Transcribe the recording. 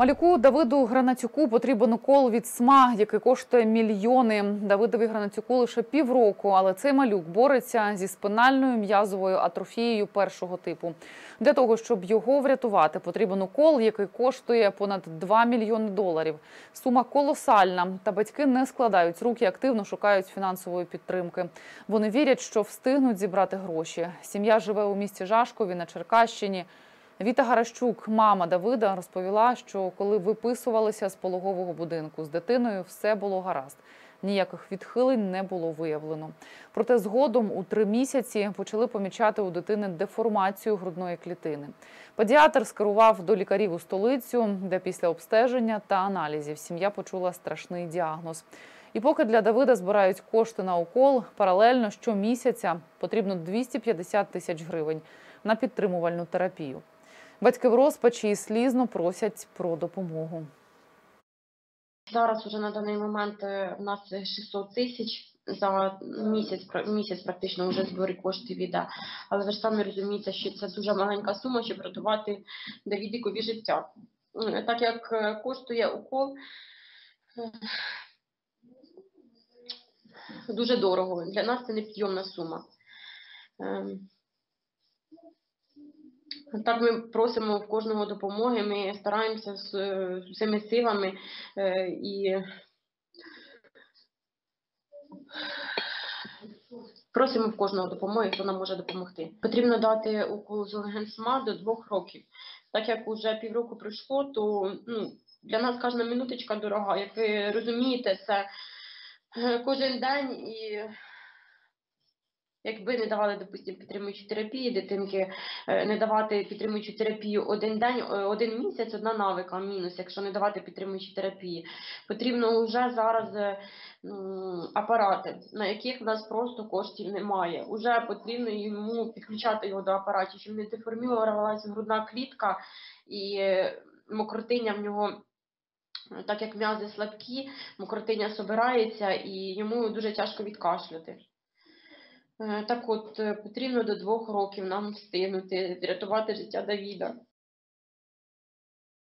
Малюку Давиду Гранатюку потрібен укол від СМА, який коштує мільйони. Давидові Гранатюку лише півроку, але цей малюк бореться зі спинальною м'язовою атрофією першого типу. Для того, щоб його врятувати, потрібен укол, який коштує понад 2 мільйони доларів. Сума колосальна, та батьки не складають рук і активно шукають фінансової підтримки. Вони вірять, що встигнуть зібрати гроші. Сім'я живе у місті Жашкові на Черкащині. Віта Гаращук, мама Давида, розповіла, що коли виписувалися з пологового будинку з дитиною, все було гаразд. Ніяких відхилень не було виявлено. Проте згодом у три місяці почали помічати у дитини деформацію грудної клітини. Педіатр скерував до лікарів у столицю, де після обстеження та аналізів сім'я почула страшний діагноз. І поки для Давида збирають кошти на укол, паралельно щомісяця потрібно 250 тисяч гривень на підтримувальну терапію. Батьки в розпачі і слізно просять про допомогу. Зараз уже на даний момент е, в нас 600 тисяч за місяць, місяць практично вже збори коштів іде. Але ви ж самі розумієте, що це дуже маленька сума, щоб рятувати Давідикові життя. Е, Так як е, коштує укол е, дуже дорого. Для нас це непідйомна сума. Так ми просимо в кожного допомоги, ми стараємося з е, з силами е, і просимо в кожного допомоги, хто нам може допомогти. Потрібно дати укол Золгенсма до двох років. Так як вже півроку пройшло, то ну, для нас кожна минуточка дорога. Як ви розумієте, це е, кожен день і Якби не давали, допустимо, підтримуючу терапії, дитинки е, не давати підтримуючу терапію один день, е, один місяць, одна навика, мінус, якщо не давати підтримуючі терапії. Потрібно вже зараз е, апарати, на яких в нас просто коштів немає. Уже потрібно йому підключати його до апаратів, щоб не деформувалася грудна клітка і мокротиння в нього. Так як м'язи слабкі, мокротиння собирається і йому дуже тяжко відкашляти. Е, Так от, е, потрібно до двох років нам встигнути врятувати життя Давіда.